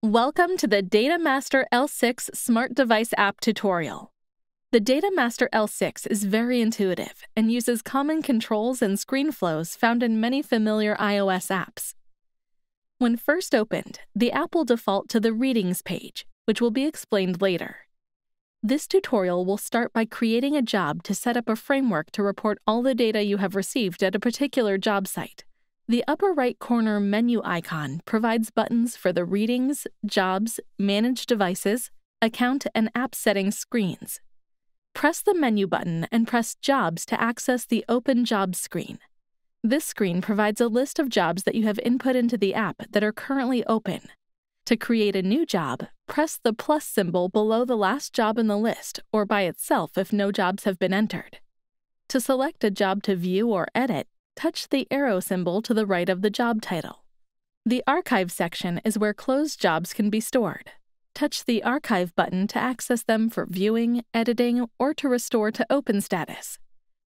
Welcome to the DataMaster L6 Smart Device App tutorial. The DataMaster L6 is very intuitive and uses common controls and screen flows found in many familiar iOS apps. When first opened, the app will default to the Readings page, which will be explained later. This tutorial will start by creating a job to set up a framework to report all the data you have received at a particular job site. The upper right corner menu icon provides buttons for the Readings, Jobs, Manage Devices, Account, and App Settings screens. Press the menu button and press Jobs to access the Open Jobs screen. This screen provides a list of jobs that you have input into the app that are currently open. To create a new job, press the plus symbol below the last job in the list or by itself if no jobs have been entered. To select a job to view or edit, touch the arrow symbol to the right of the job title. The Archive section is where closed jobs can be stored. Touch the Archive button to access them for viewing, editing, or to restore to open status.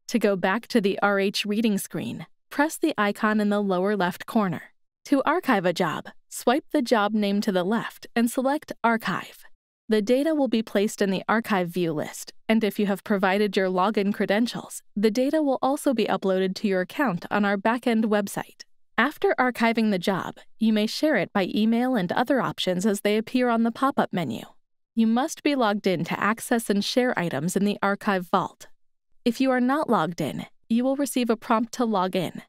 To go back to the RH reading screen, press the icon in the lower left corner. To archive a job, swipe the job name to the left and select Archive. The data will be placed in the archive view list, and if you have provided your login credentials, the data will also be uploaded to your account on our backend website. After archiving the job, you may share it by email and other options as they appear on the pop up menu. You must be logged in to access and share items in the Archive Vault. If you are not logged in, you will receive a prompt to log in.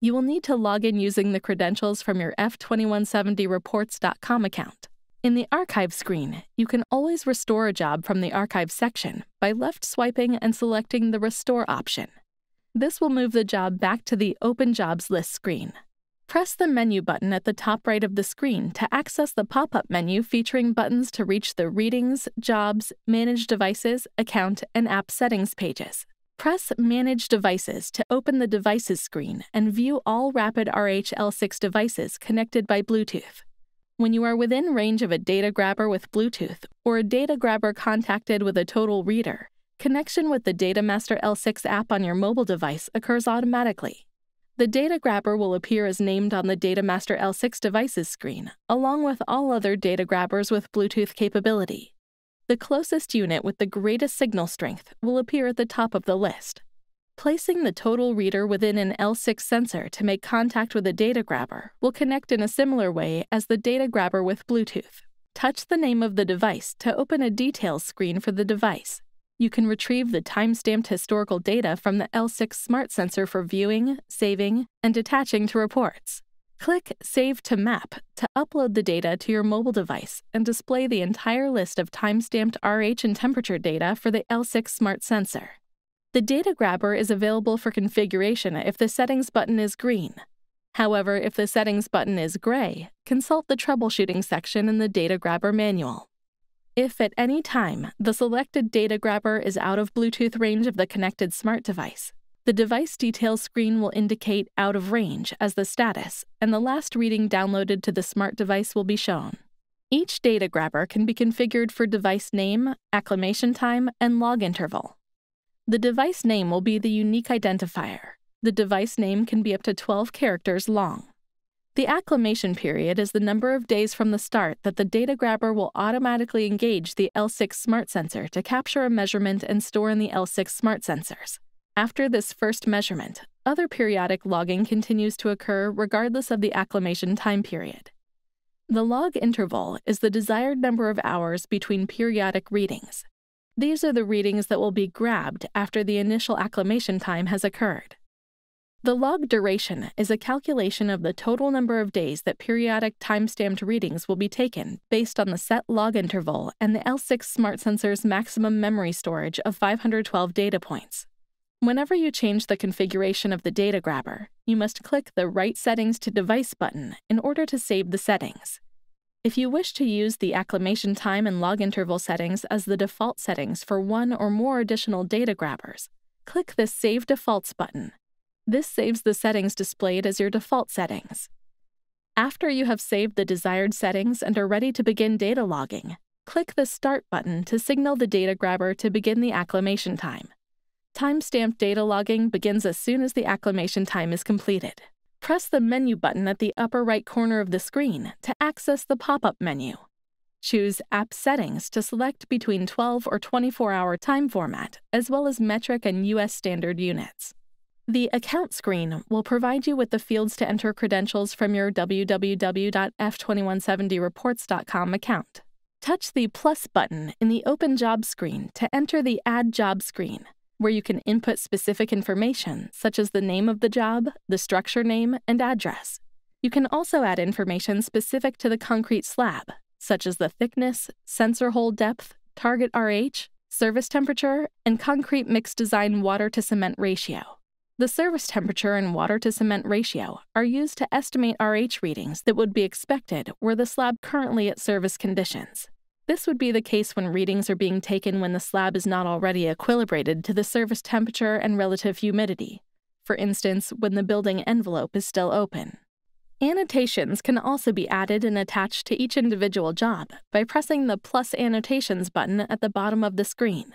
You will need to log in using the credentials from your F2170reports.com account. In the Archive screen, you can always restore a job from the Archive section by left swiping and selecting the Restore option. This will move the job back to the Open Jobs List screen. Press the Menu button at the top right of the screen to access the pop up menu featuring buttons to reach the Readings, Jobs, Manage Devices, Account, and App Settings pages. Press Manage Devices to open the Devices screen and view all Rapid RH L6 devices connected by Bluetooth. When you are within range of a data grabber with Bluetooth or a data grabber contacted with a total reader, connection with the DataMaster L6 app on your mobile device occurs automatically. The data grabber will appear as named on the DataMaster L6 devices screen, along with all other data grabbers with Bluetooth capability. The closest unit with the greatest signal strength will appear at the top of the list. Placing the total reader within an L6 sensor to make contact with a data grabber will connect in a similar way as the data grabber with Bluetooth. Touch the name of the device to open a details screen for the device. You can retrieve the time-stamped historical data from the L6 Smart Sensor for viewing, saving, and attaching to reports. Click Save to Map to upload the data to your mobile device and display the entire list of time-stamped RH and temperature data for the L6 Smart Sensor. The data grabber is available for configuration if the settings button is green. However, if the settings button is gray, consult the troubleshooting section in the data grabber manual. If at any time the selected data grabber is out of Bluetooth range of the connected smart device, the device details screen will indicate out of range as the status, and the last reading downloaded to the smart device will be shown. Each data grabber can be configured for device name, acclimation time, and log interval. The device name will be the unique identifier. The device name can be up to 12 characters long. The acclimation period is the number of days from the start that the data grabber will automatically engage the L6 smart sensor to capture a measurement and store in the L6 smart sensors. After this first measurement, other periodic logging continues to occur regardless of the acclimation time period. The log interval is the desired number of hours between periodic readings. These are the readings that will be grabbed after the initial acclimation time has occurred. The log duration is a calculation of the total number of days that periodic time-stamped readings will be taken based on the set log interval and the L6 Smart Sensor's maximum memory storage of 512 data points. Whenever you change the configuration of the data grabber, you must click the Write Settings to Device button in order to save the settings. If you wish to use the acclimation time and log interval settings as the default settings for one or more additional data grabbers, click the Save Defaults button. This saves the settings displayed as your default settings. After you have saved the desired settings and are ready to begin data logging, click the Start button to signal the data grabber to begin the acclimation time. Timestamped data logging begins as soon as the acclimation time is completed. Press the Menu button at the upper right corner of the screen to access the pop up menu. Choose App Settings to select between 12 or 24 hour time format, as well as metric and US standard units. The Account screen will provide you with the fields to enter credentials from your www.f2170reports.com account. Touch the Plus button in the Open Job screen to enter the Add Job screen, where you can input specific information such as the name of the job, the structure name, and address. You can also add information specific to the concrete slab, such as the thickness, sensor hole depth, target RH, service temperature, and concrete mix design water to cement ratio. The service temperature and water to cement ratio are used to estimate RH readings that would be expected were the slab currently at service conditions. This would be the case when readings are being taken when the slab is not already equilibrated to the service temperature and relative humidity, for instance, when the building envelope is still open. Annotations can also be added and attached to each individual job by pressing the plus annotations button at the bottom of the screen.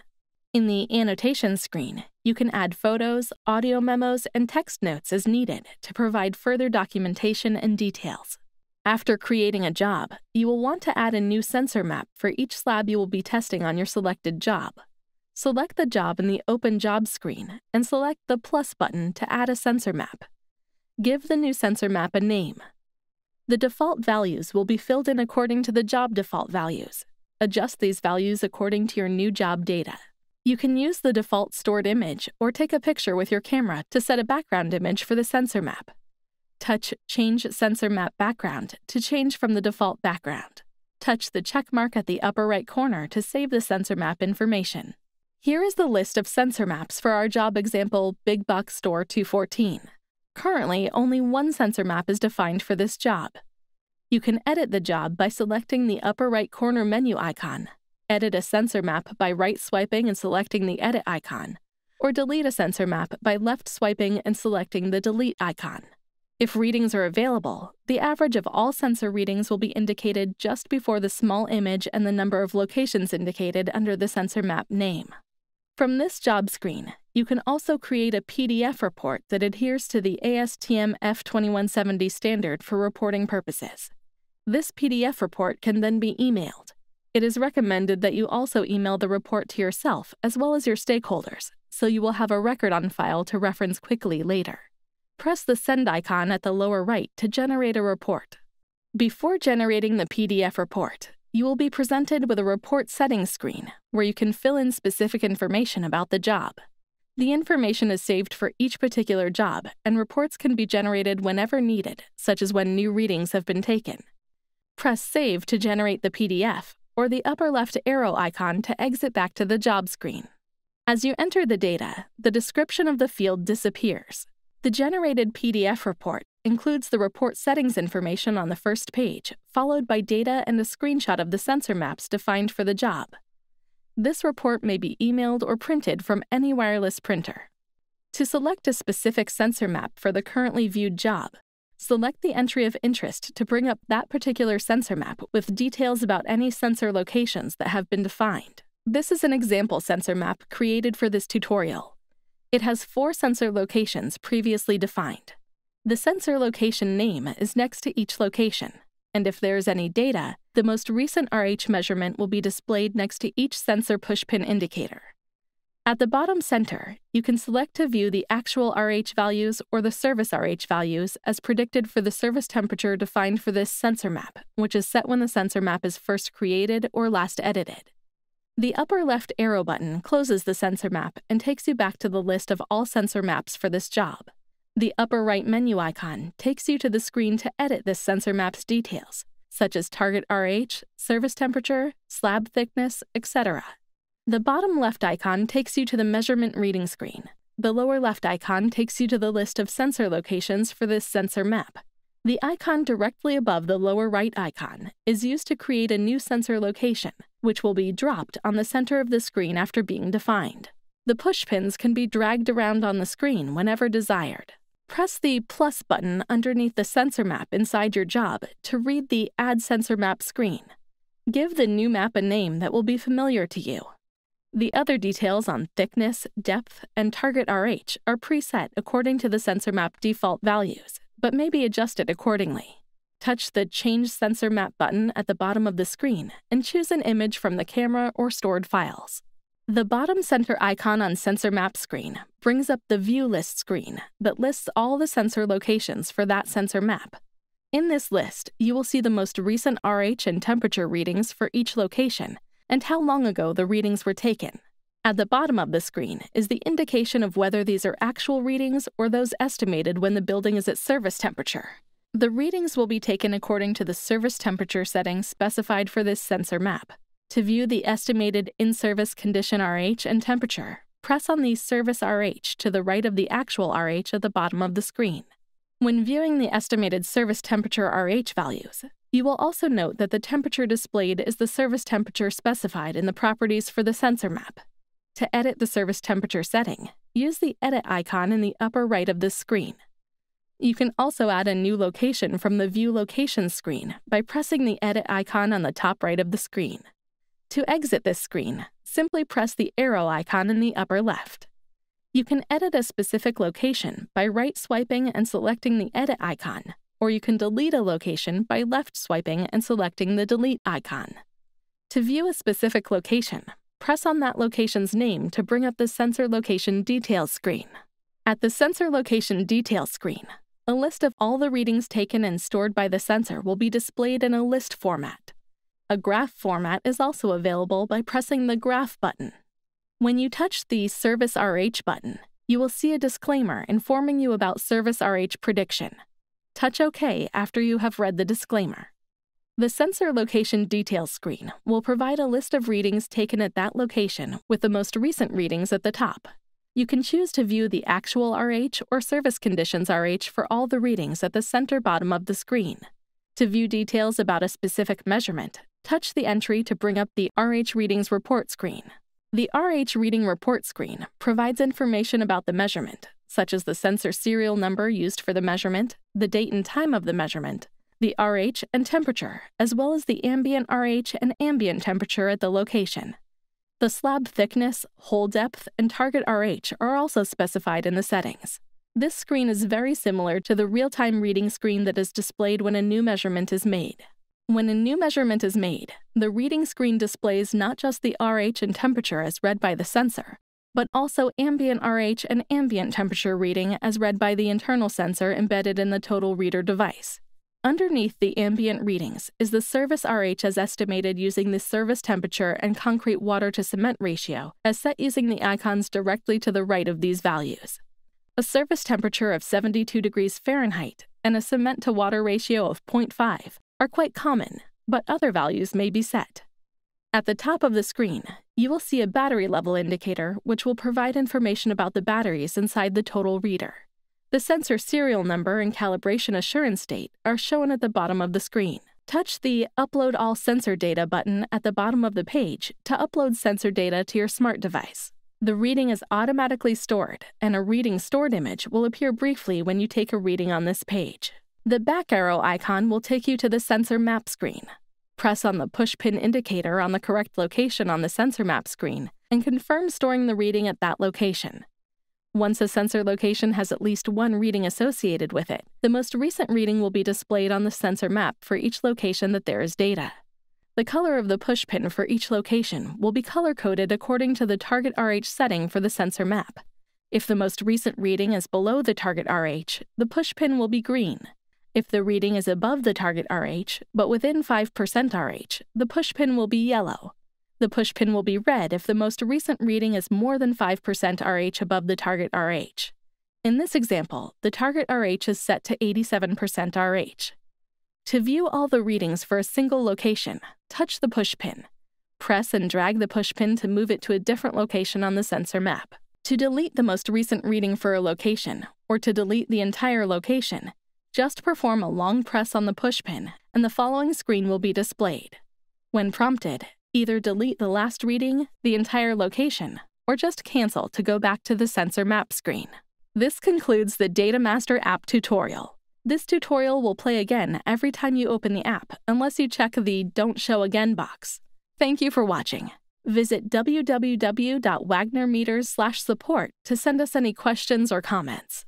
In the Annotation screen, you can add photos, audio memos, and text notes as needed to provide further documentation and details. After creating a job, you will want to add a new sensor map for each slab you will be testing on your selected job. Select the job in the Open Job screen and select the plus button to add a sensor map. Give the new sensor map a name. The default values will be filled in according to the job default values. Adjust these values according to your new job data. You can use the default stored image or take a picture with your camera to set a background image for the sensor map. Touch Change Sensor Map Background to change from the default background. Touch the check mark at the upper right corner to save the sensor map information. Here is the list of sensor maps for our job example Big Box Store 214. Currently, only one sensor map is defined for this job. You can edit the job by selecting the upper right corner menu icon edit a sensor map by right swiping and selecting the edit icon, or delete a sensor map by left swiping and selecting the delete icon. If readings are available, the average of all sensor readings will be indicated just before the small image and the number of locations indicated under the sensor map name. From this job screen, you can also create a PDF report that adheres to the ASTM F2170 standard for reporting purposes. This PDF report can then be emailed, it is recommended that you also email the report to yourself as well as your stakeholders, so you will have a record on file to reference quickly later. Press the send icon at the lower right to generate a report. Before generating the PDF report, you will be presented with a report settings screen where you can fill in specific information about the job. The information is saved for each particular job, and reports can be generated whenever needed, such as when new readings have been taken. Press Save to generate the PDF, or the upper left arrow icon to exit back to the job screen. As you enter the data, the description of the field disappears. The generated PDF report includes the report settings information on the first page, followed by data and a screenshot of the sensor maps defined for the job. This report may be emailed or printed from any wireless printer. To select a specific sensor map for the currently viewed job, Select the entry of interest to bring up that particular sensor map with details about any sensor locations that have been defined. This is an example sensor map created for this tutorial. It has four sensor locations previously defined. The sensor location name is next to each location, and if there is any data, the most recent RH measurement will be displayed next to each sensor pushpin indicator. At the bottom center, you can select to view the actual RH values or the service RH values as predicted for the service temperature defined for this sensor map, which is set when the sensor map is first created or last edited. The upper left arrow button closes the sensor map and takes you back to the list of all sensor maps for this job. The upper right menu icon takes you to the screen to edit this sensor map's details, such as target RH, service temperature, slab thickness, etc. The bottom left icon takes you to the measurement reading screen. The lower left icon takes you to the list of sensor locations for this sensor map. The icon directly above the lower right icon is used to create a new sensor location, which will be dropped on the center of the screen after being defined. The push pins can be dragged around on the screen whenever desired. Press the plus button underneath the sensor map inside your job to read the Add Sensor Map screen. Give the new map a name that will be familiar to you. The other details on thickness, depth, and target RH are preset according to the sensor map default values, but may be adjusted accordingly. Touch the Change Sensor Map button at the bottom of the screen and choose an image from the camera or stored files. The bottom center icon on Sensor Map screen brings up the View List screen that lists all the sensor locations for that sensor map. In this list, you will see the most recent RH and temperature readings for each location and how long ago the readings were taken. At the bottom of the screen is the indication of whether these are actual readings or those estimated when the building is at service temperature. The readings will be taken according to the service temperature settings specified for this sensor map. To view the estimated in service condition RH and temperature, press on the Service RH to the right of the actual RH at the bottom of the screen. When viewing the estimated service temperature RH values, you will also note that the temperature displayed is the service temperature specified in the properties for the sensor map. To edit the service temperature setting, use the Edit icon in the upper right of this screen. You can also add a new location from the View Location screen by pressing the Edit icon on the top right of the screen. To exit this screen, simply press the arrow icon in the upper left. You can edit a specific location by right swiping and selecting the Edit icon, or you can delete a location by left swiping and selecting the Delete icon. To view a specific location, press on that location's name to bring up the Sensor Location Details screen. At the Sensor Location Details screen, a list of all the readings taken and stored by the sensor will be displayed in a list format. A graph format is also available by pressing the Graph button. When you touch the Service RH button, you will see a disclaimer informing you about Service RH prediction. Touch OK after you have read the disclaimer. The sensor location details screen will provide a list of readings taken at that location with the most recent readings at the top. You can choose to view the actual RH or service conditions RH for all the readings at the center bottom of the screen. To view details about a specific measurement, touch the entry to bring up the RH Readings Report screen. The RH Reading Report screen provides information about the measurement, such as the sensor serial number used for the measurement, the date and time of the measurement, the RH and temperature, as well as the ambient RH and ambient temperature at the location. The slab thickness, hole depth, and target RH are also specified in the settings. This screen is very similar to the real-time reading screen that is displayed when a new measurement is made. When a new measurement is made, the reading screen displays not just the RH and temperature as read by the sensor, but also ambient RH and ambient temperature reading as read by the internal sensor embedded in the total reader device. Underneath the ambient readings is the service RH as estimated using the service temperature and concrete water to cement ratio as set using the icons directly to the right of these values. A service temperature of 72 degrees Fahrenheit and a cement to water ratio of 0.5 are quite common, but other values may be set. At the top of the screen, you will see a battery level indicator which will provide information about the batteries inside the total reader. The sensor serial number and calibration assurance date are shown at the bottom of the screen. Touch the Upload All Sensor Data button at the bottom of the page to upload sensor data to your smart device. The reading is automatically stored, and a reading stored image will appear briefly when you take a reading on this page. The back arrow icon will take you to the sensor map screen. Press on the pushpin indicator on the correct location on the sensor map screen and confirm storing the reading at that location. Once a sensor location has at least one reading associated with it, the most recent reading will be displayed on the sensor map for each location that there is data. The color of the pushpin for each location will be color coded according to the target RH setting for the sensor map. If the most recent reading is below the target RH, the pushpin will be green. If the reading is above the target RH, but within 5% RH, the pushpin will be yellow. The pushpin will be red if the most recent reading is more than 5% RH above the target RH. In this example, the target RH is set to 87% RH. To view all the readings for a single location, touch the pushpin. Press and drag the pushpin to move it to a different location on the sensor map. To delete the most recent reading for a location, or to delete the entire location, just perform a long press on the pushpin and the following screen will be displayed. When prompted, Either delete the last reading, the entire location, or just cancel to go back to the sensor map screen. This concludes the DataMaster app tutorial. This tutorial will play again every time you open the app, unless you check the Don't Show Again box. Thank you for watching. Visit www.wagnermeters/support to send us any questions or comments.